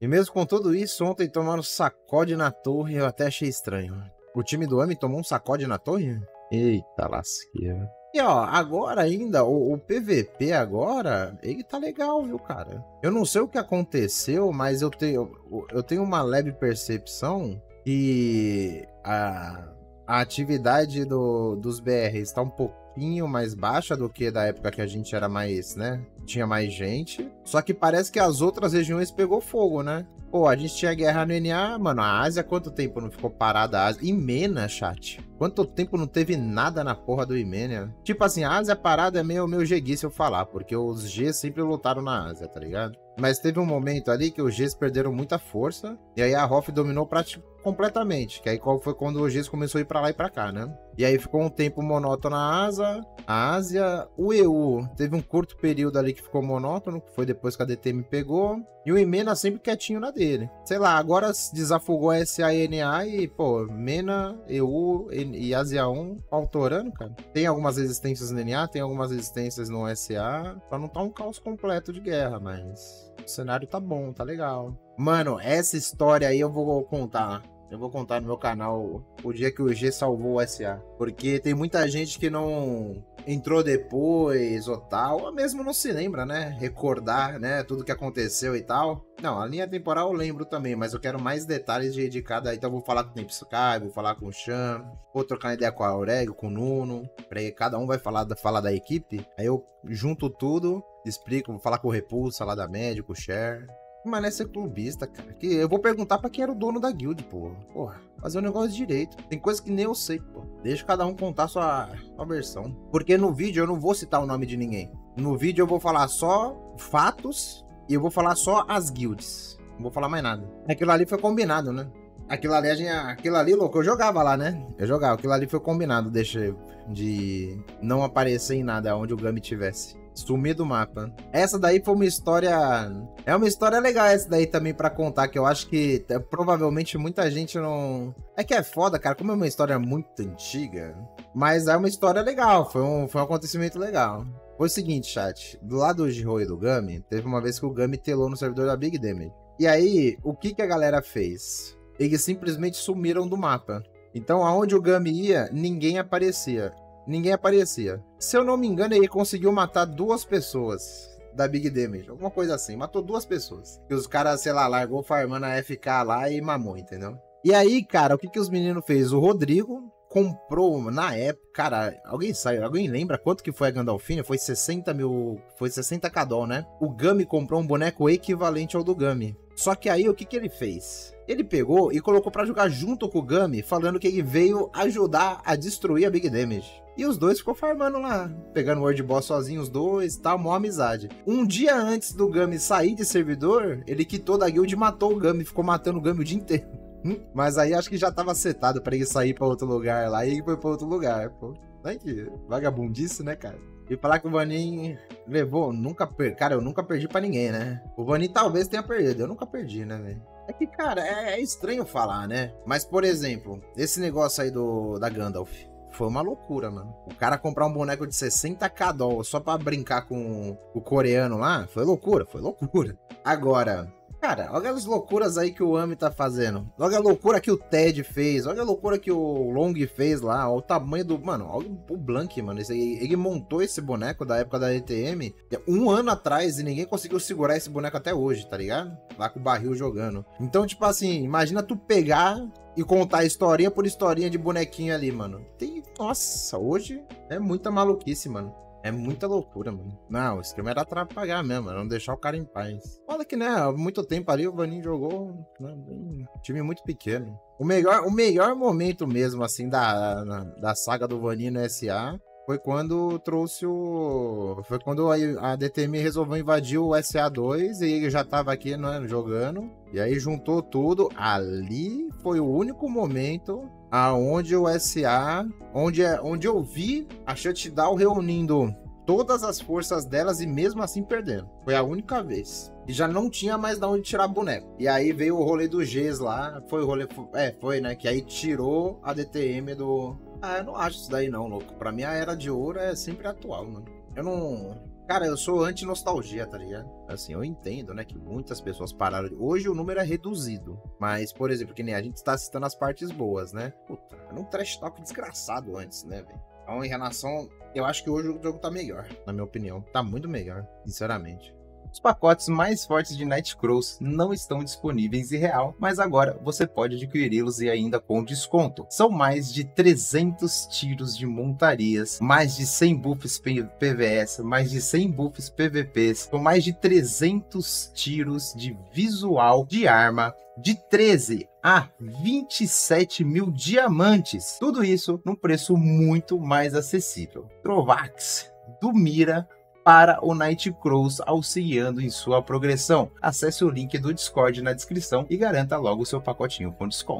E mesmo com tudo isso, ontem tomaram sacode na torre, eu até achei estranho. O time do AMI tomou um sacode na torre? Eita lasqueira. E ó, agora ainda, o, o, PVP agora, ele tá legal, viu, cara? Eu não sei o que aconteceu, mas eu tenho, eu tenho uma leve percepção que a, a atividade do, dos BRs está um pouquinho mais baixa do que da época que a gente era mais, né? Tinha mais gente. Só que parece que as outras regiões pegou fogo, né? Pô, a gente tinha guerra no NA, mano. A Ásia, quanto tempo não ficou parada a Ásia? Imena, chat. Quanto tempo não teve nada na porra do Imena? Tipo assim, a Ásia parada é meio meu se eu falar, porque os G sempre lutaram na Ásia, tá ligado? Mas teve um momento ali que os Gs perderam muita força, e aí a Hoff dominou praticamente completamente. Que aí foi quando o Gs começou a ir pra lá e pra cá, né? E aí ficou um tempo monótono na Ásia. A Ásia, o EU teve um curto período ali que ficou monótono, que foi depois que a DTM pegou. E o Imena sempre quietinho na dele. Sei lá, agora desafogou a SANA e, pô, Mena, EU e Asia 1 autorando, cara. Tem algumas resistências no NA, tem algumas resistências no SA. Pra não tá um caos completo de guerra, mas o cenário tá bom, tá legal. Mano, essa história aí eu vou contar. Eu vou contar no meu canal o dia que o G salvou o SA. Porque tem muita gente que não entrou depois ou tal, ou mesmo não se lembra, né? Recordar, né? Tudo que aconteceu e tal. Não, a linha temporal eu lembro também, mas eu quero mais detalhes de, de cada. Então eu vou falar com o Tempo Sky, vou falar com o Chan, vou trocar ideia com a Aurélio, com o Nuno. Pra cada um vai falar da, falar da equipe. Aí eu junto tudo, explico, vou falar com o Repulsa lá da Médico, o Share. Mas ser clubista, cara. Que eu vou perguntar para quem era o dono da guild, pô. Porra, fazer o um negócio direito. Tem coisa que nem eu sei, pô. Deixa cada um contar sua, sua versão. Porque no vídeo eu não vou citar o nome de ninguém. No vídeo eu vou falar só fatos e eu vou falar só as guilds. Não vou falar mais nada. Aquilo ali foi combinado, né? Aquilo ali, gente, aquilo ali, louco, eu jogava lá, né? Eu jogava. Aquilo ali foi combinado, deixa de não aparecer em nada onde o Gami tivesse. Sumir do mapa. Essa daí foi uma história. É uma história legal essa daí também para contar, que eu acho que é, provavelmente muita gente não. É que é foda, cara, como é uma história muito antiga. Mas é uma história legal, foi um, foi um acontecimento legal. Foi o seguinte, chat. Do lado do Jiro e do Gami, teve uma vez que o Gami telou no servidor da Big Damage. E aí, o que, que a galera fez? Eles simplesmente sumiram do mapa. Então, aonde o Gami ia, ninguém aparecia ninguém aparecia. Se eu não me engano, ele conseguiu matar duas pessoas da Big Damage, alguma coisa assim. Matou duas pessoas. E os caras, sei lá, largou farmando a FK lá e mamou, entendeu? E aí, cara, o que que os meninos fez? O Rodrigo comprou na época, cara, alguém sabe, alguém lembra quanto que foi a Gandalfina? Foi 60 mil, foi 60 cadol, né? O Gami comprou um boneco equivalente ao do Gami. Só que aí o que que ele fez? Ele pegou e colocou para jogar junto com o Gami, falando que ele veio ajudar a destruir a Big Damage. E os dois ficou farmando lá, pegando o World Boss sozinho, os dois, tal, mó amizade. Um dia antes do Gami sair de servidor, ele quitou da guild e matou o Gami, ficou matando o Gami o dia inteiro. Hum? Mas aí acho que já tava setado para ele sair para outro lugar lá e ele foi para outro lugar, pô. Não é que vagabundice, né, cara? E falar que o Vanin levou, nunca per... Cara, eu nunca perdi para ninguém, né? O Vanin talvez tenha perdido, eu nunca perdi, né, velho? É que, cara, é, é, estranho falar, né? Mas, por exemplo, esse negócio aí do da Gandalf. Foi uma loucura, mano. O cara comprar um boneco de 60k dólares só pra brincar com o coreano lá, foi loucura, foi loucura. Agora, Cara, olha as loucuras aí que o Ami tá fazendo. Olha a loucura que o Ted fez. Olha a loucura que o Long fez lá. Olha o tamanho do. Mano, olha o Blank, mano. Esse, ele montou esse boneco da época da ETM um ano atrás e ninguém conseguiu segurar esse boneco até hoje, tá ligado? Lá com o barril jogando. Então, tipo assim, imagina tu pegar e contar historinha por historinha de bonequinho ali, mano. Tem. Nossa, hoje é muita maluquice, mano. É muita loucura, mano. Não, o esquema era atrapalhar mesmo, era não deixar o cara em paz. Olha que, né, há muito tempo ali o Vaninho jogou né, um time muito pequeno. O melhor, o melhor momento mesmo, assim, da, da saga do Vaninho no SA foi quando trouxe o. Foi quando a, DTM resolveu invadir o SA2 e ele já tava aqui né, jogando. E aí juntou tudo. Ali foi o único momento aonde o SA, onde, é, onde eu vi a Shutdown reunindo todas as forças delas e mesmo assim perdendo. Foi a única vez. E já não tinha mais de onde tirar boneco. E aí veio o rolê do Gs lá. Foi o rolê. É, foi, né? Que aí tirou a DTM do, ah, eu não acho isso daí não, louco. Pra mim a era de ouro é sempre atual, mano. Eu não. Cara, eu sou anti-nostalgia, tá ligado? Assim, eu entendo, né, que muitas pessoas pararam. De... Hoje o número é reduzido. Mas, por exemplo, que nem a gente tá citando as partes boas, né? Puta, era um trash talk desgraçado antes, né, velho? Então, em relação. Eu acho que hoje o jogo tá melhor, na minha opinião. Tá muito melhor, sinceramente. Os pacotes mais fortes de Nightcrawls não estão disponíveis em real, mas agora você pode adquiri-los e ainda com desconto. São mais de 300 tiros de montarias, mais de 100 buffs PVS, mais de 100 buffs PVPs, com mais de 300 tiros de visual de arma, de 13 a 27 mil diamantes. Tudo isso num preço muito mais acessível. Trovax do Mira para o Nightcrawls auxiliando em sua progressão. Acesse o link do Discord na descrição e garanta logo o seu pacotinho com desconto.